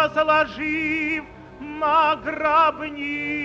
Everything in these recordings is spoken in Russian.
Возложив на гробницу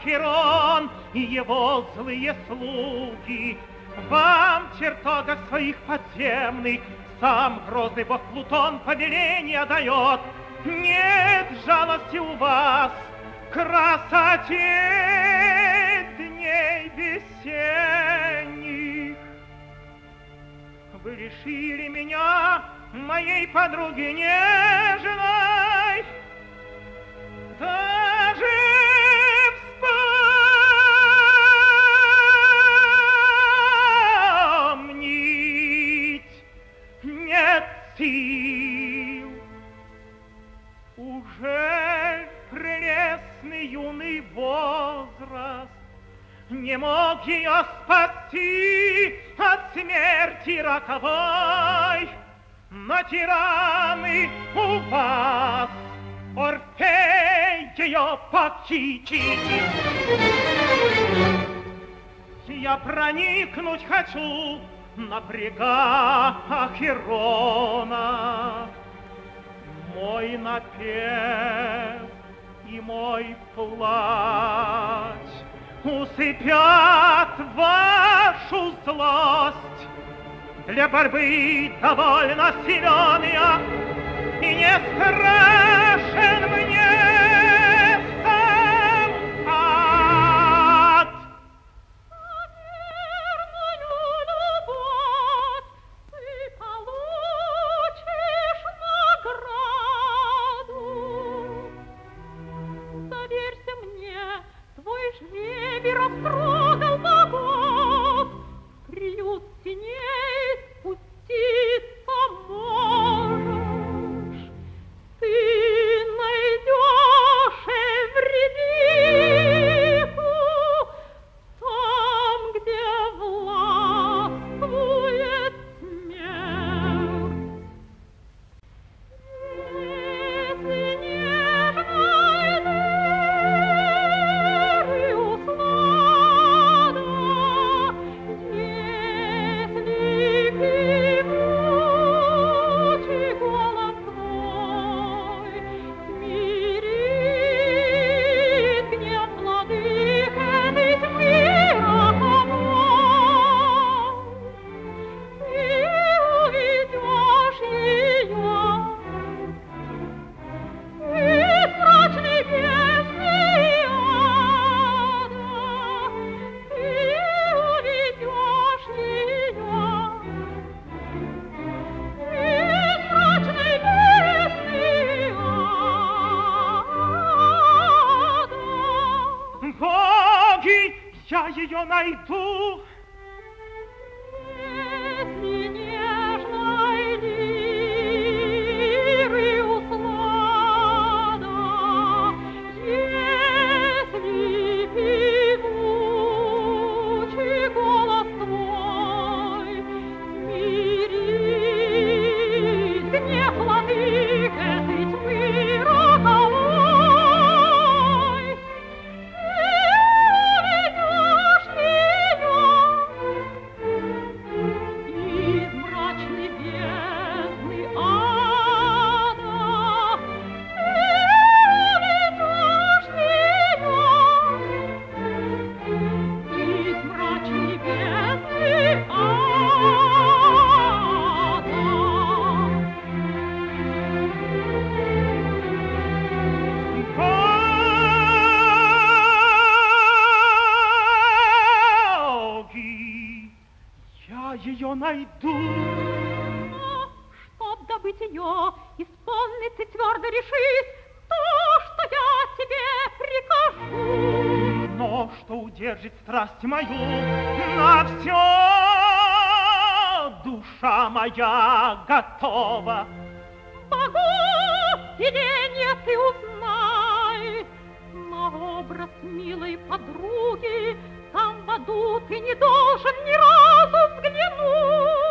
Ахерон и его злые слуги. Вам, чертогах своих подземных, сам грозный бог Плутон повеление дает. Нет жалости у вас, красоте дней весенних. Вы лишили меня моей подруги нежной, даже не мог ее спасти от смерти роковой. Но тираны у вас, Орфей ее похитит. Я проникнуть хочу на брега Ахерона. Мой напев и мой плач усыпят вашу злость. Для борьбы довольно силен я и не страшен мне. Образ милой подруги, там саду ты не должен ни разу взглянуть.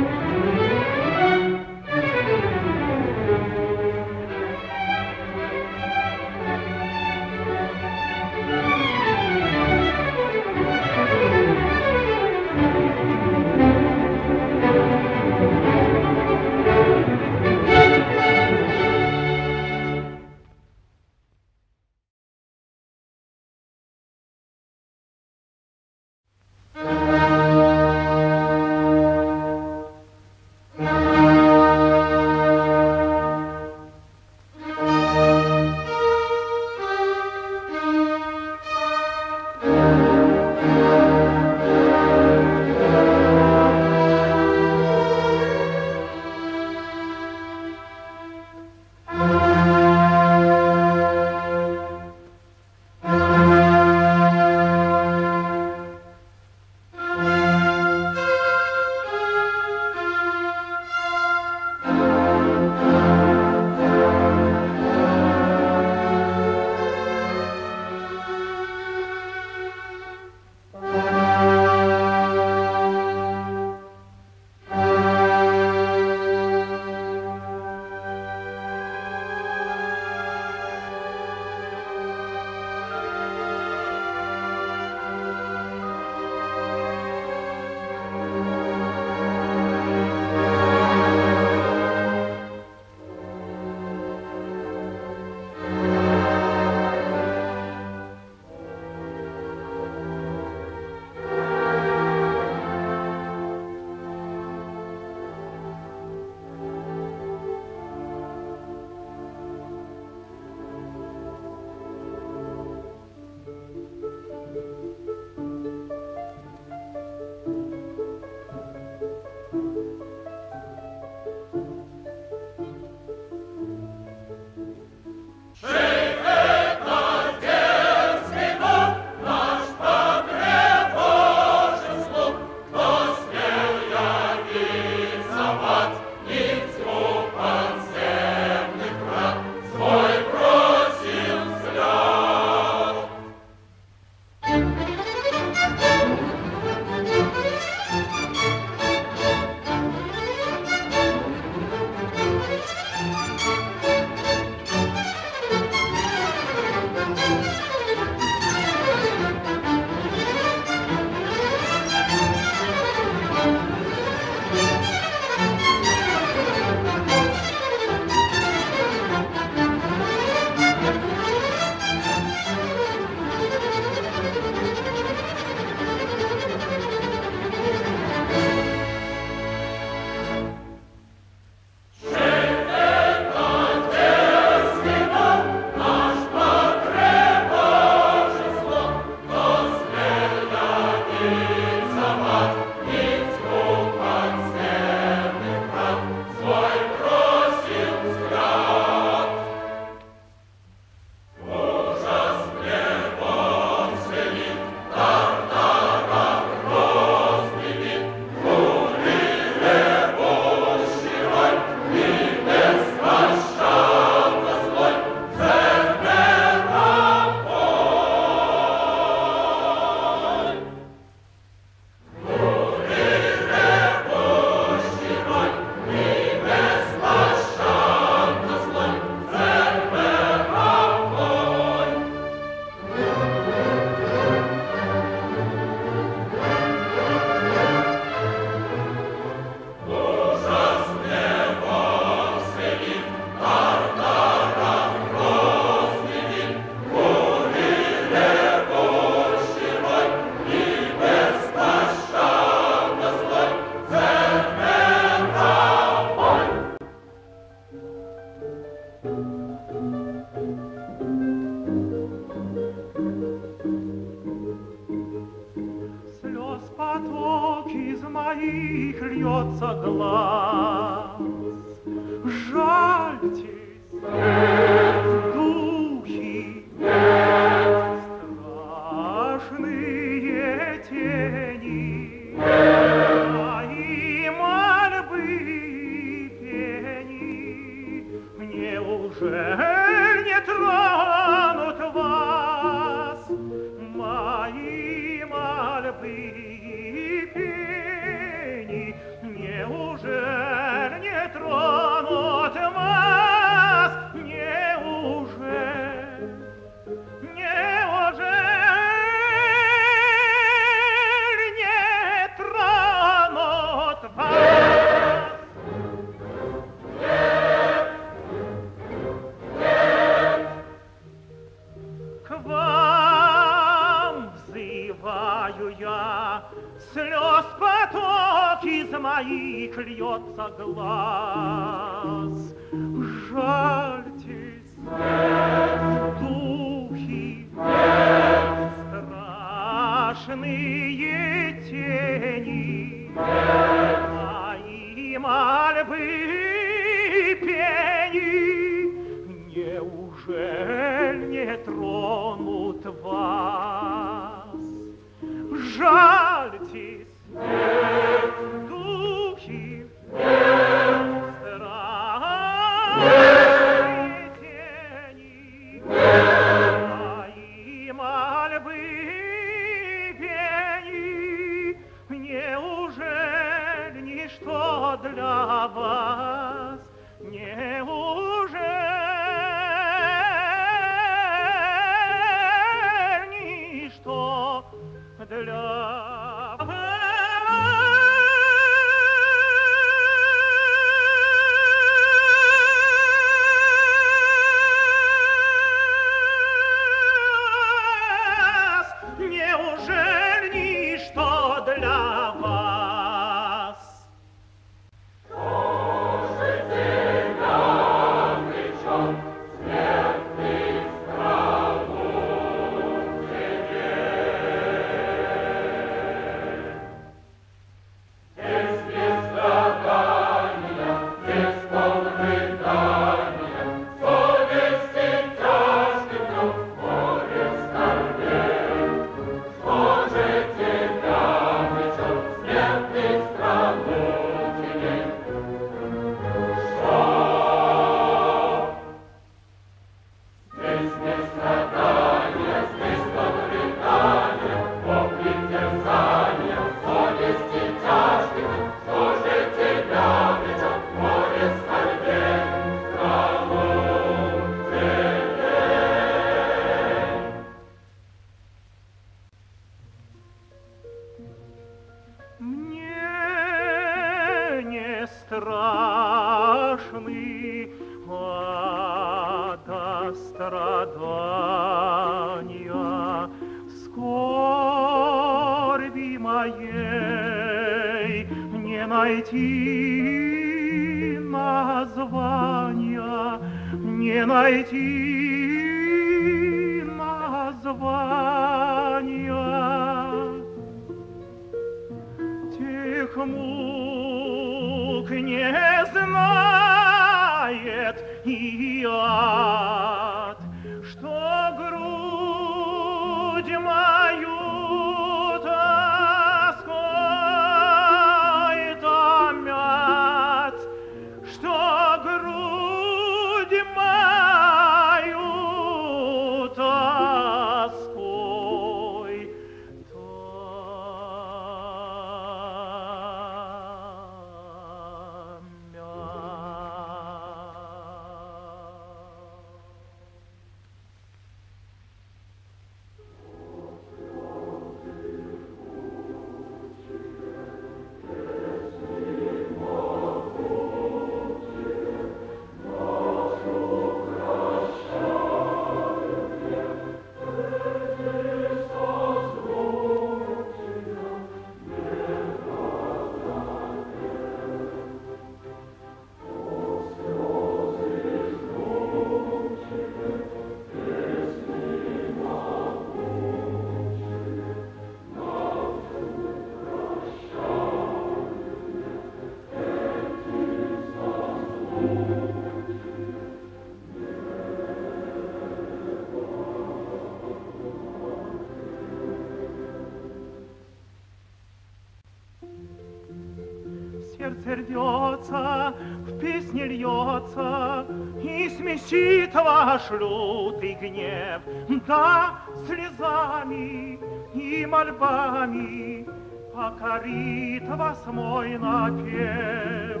Песне льется, И смещит ваш лютый гнев, да, слезами и мольбами покорит вас мой напев.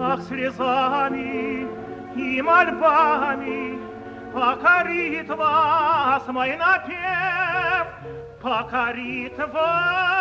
Ах, слезами и мольбами покорит вас мой напев, покорит вас.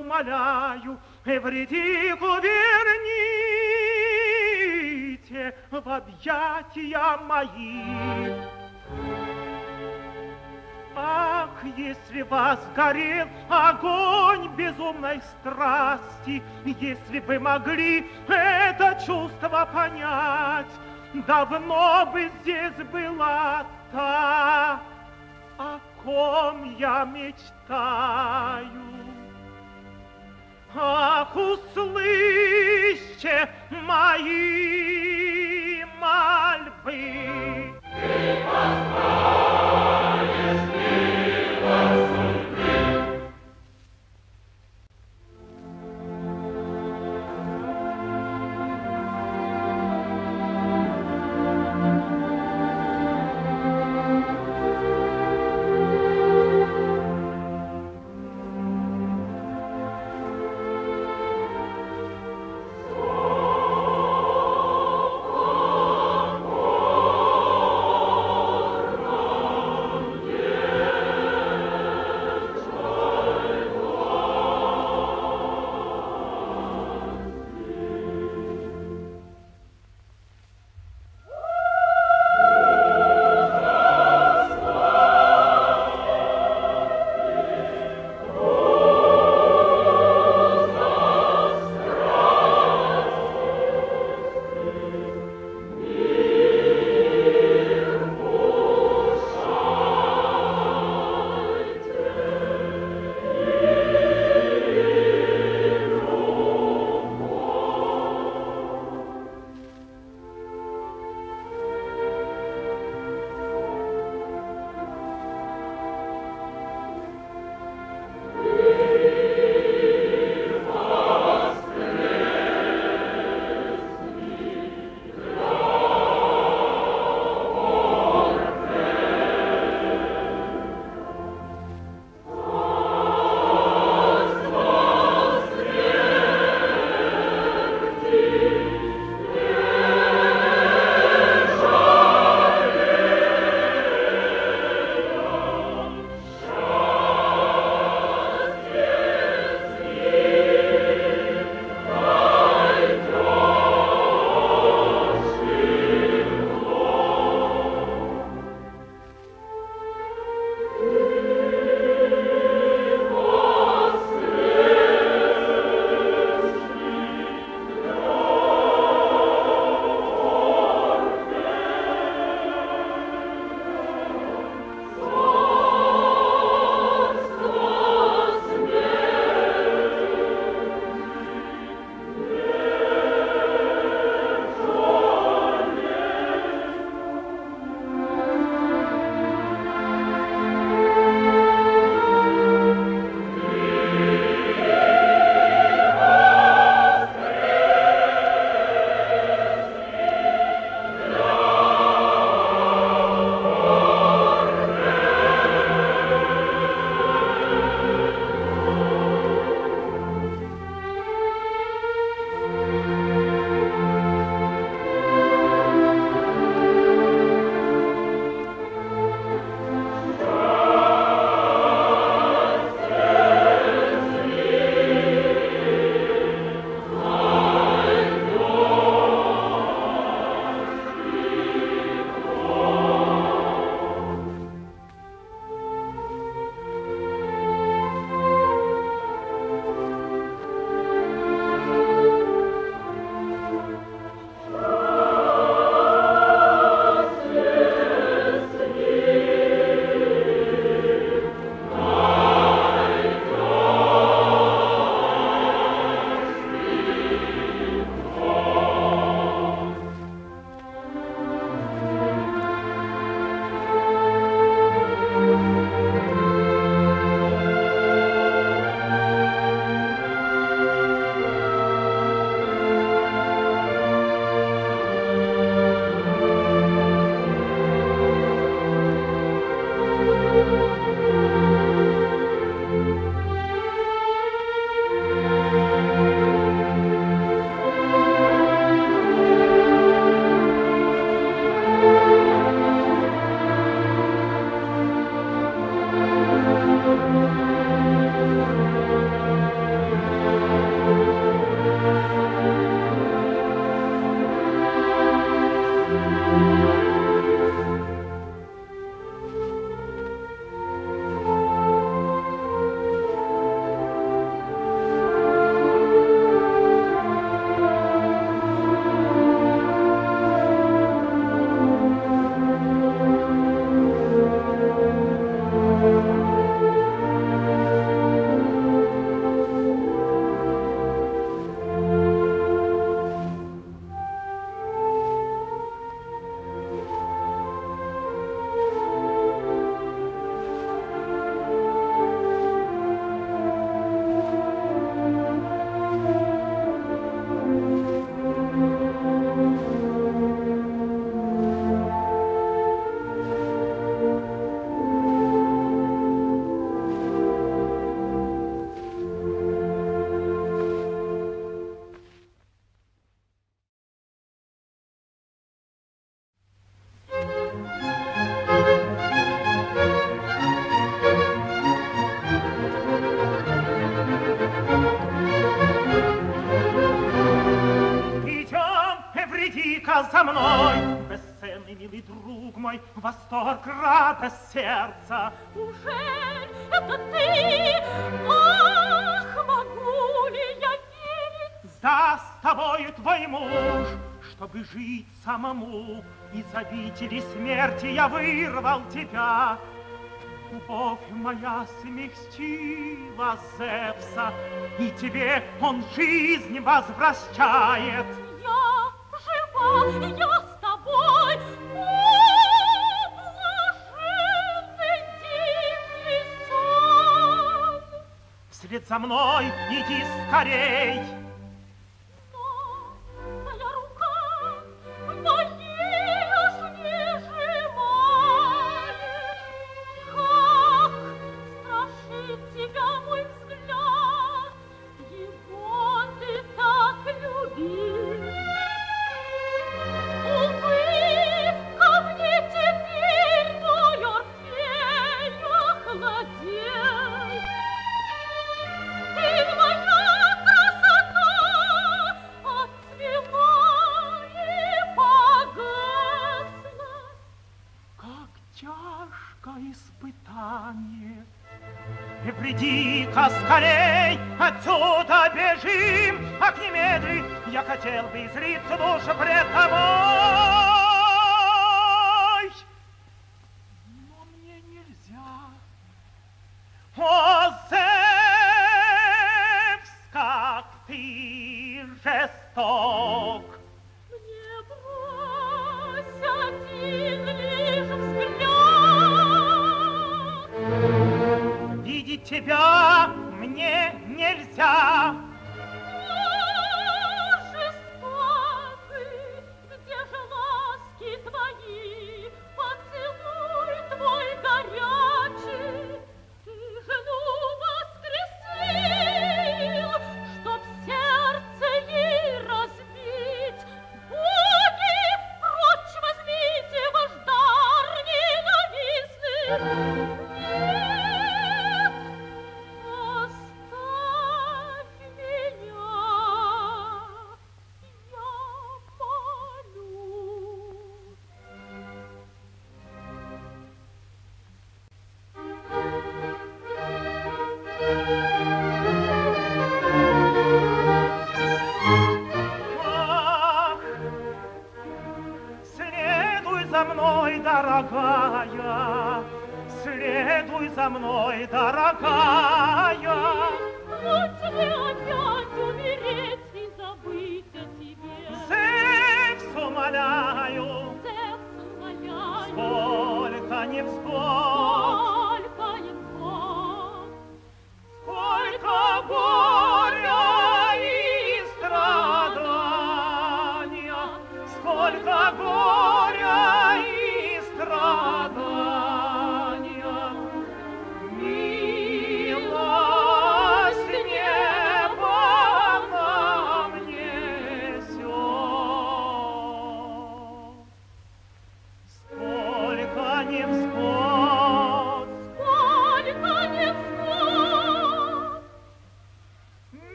Умоляю, Эвредику верните в объятия мои. Ах, если вас горел огонь безумной страсти, Если бы могли это чувство понять, Давно бы здесь была та, о ком я мечтаю. Ах, услышьте мои мольбы. Ты сплю. поцеловал тебя. Любовь моя смягчила Зевса, и тебе он жизнь возвращает. бежим, ах, немедли, я хотел бы излиться душу пред тобой.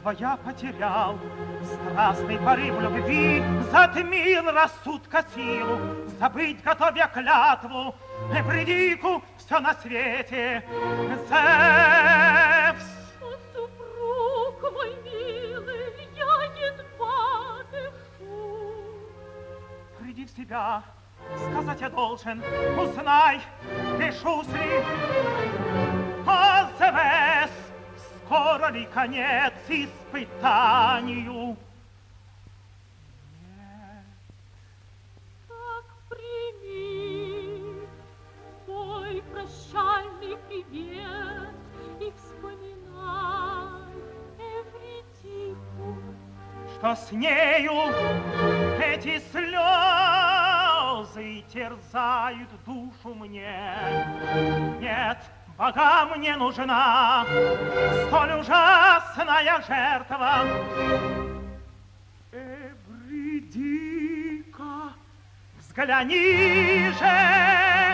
Мужество я потерял, Страстный порыв любви затмил рассудка силу, Забыть готовя клятву, Эвредику все на свете, Зевс. О, супруг мой милый, я едва дышу. Приди в себя, сказать я должен, узнай, решусь ли. О, Зевс, скоро ли конец испытанию? Так прими свой прощальный привет и вспоминай что с нею эти слезы терзают душу мне. Нет, богам не нужна столь ужасная жертва. Эвридика, взгляни же,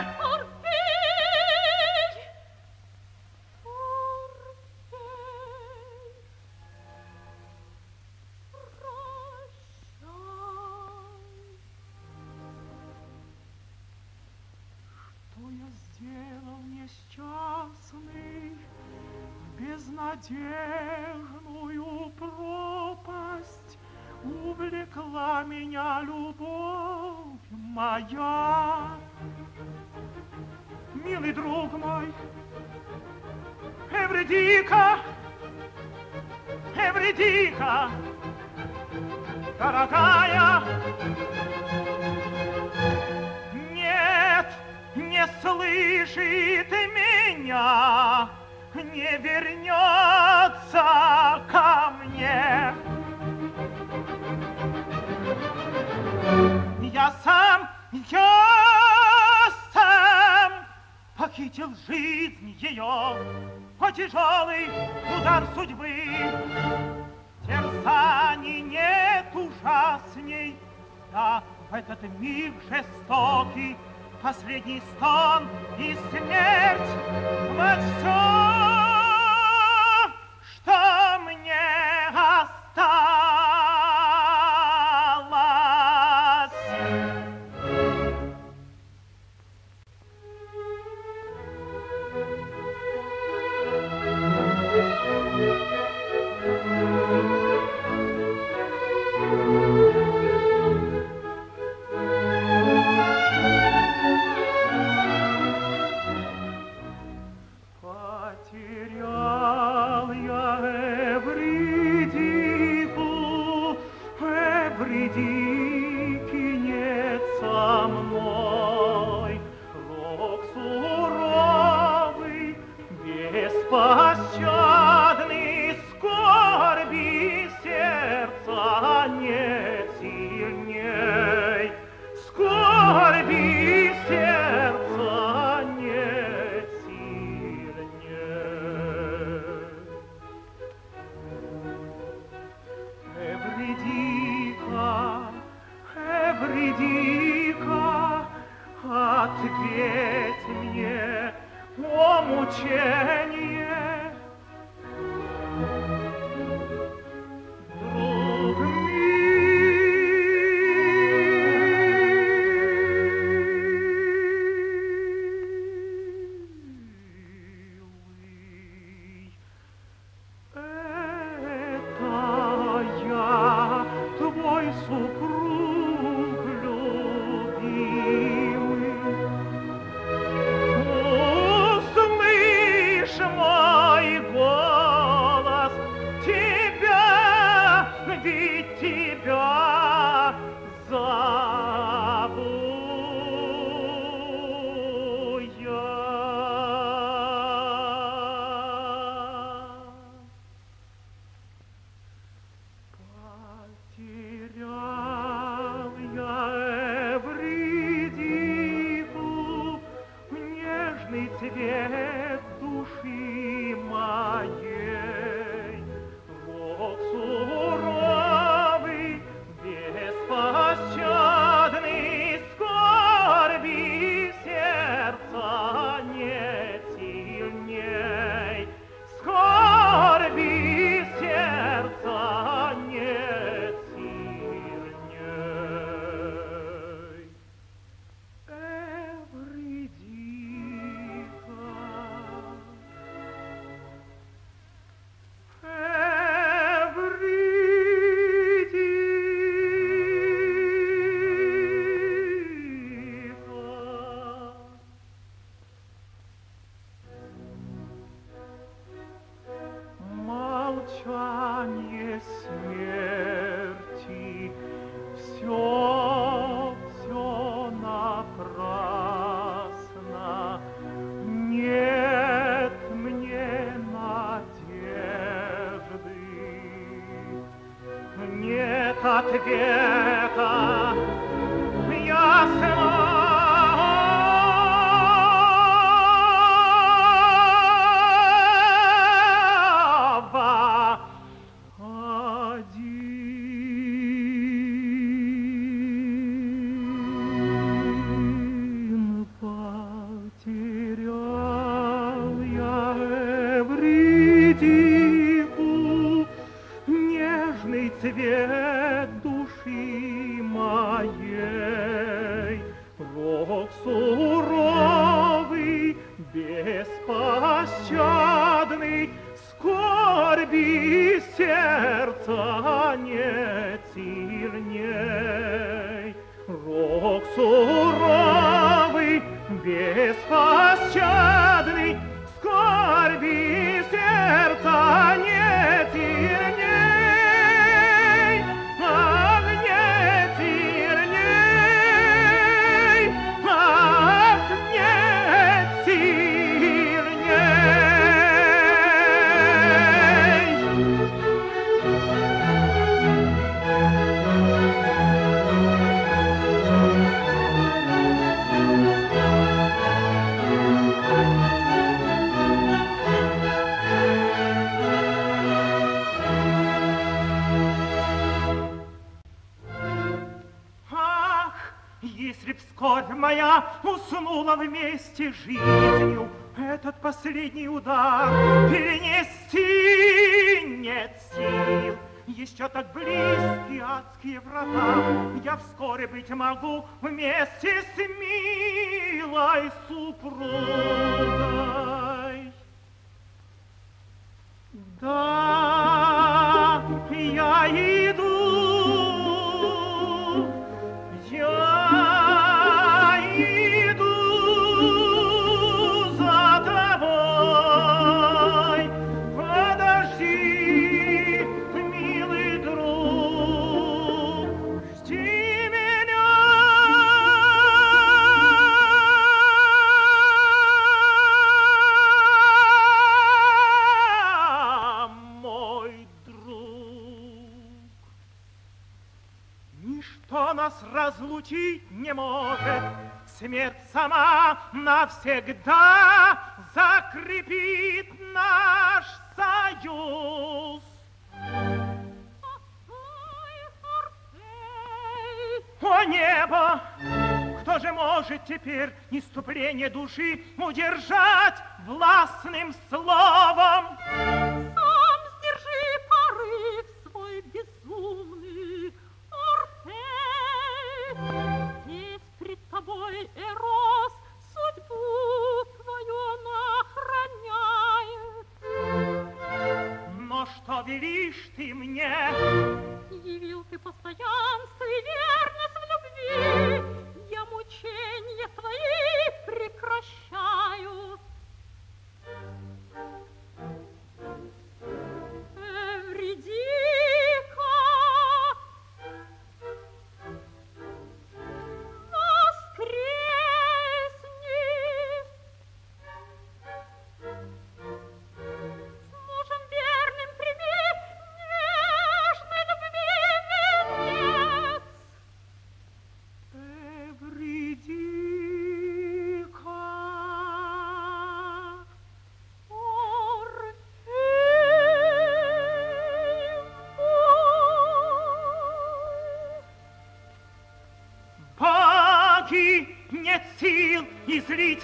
magie.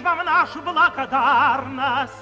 Вам нашу благодарность.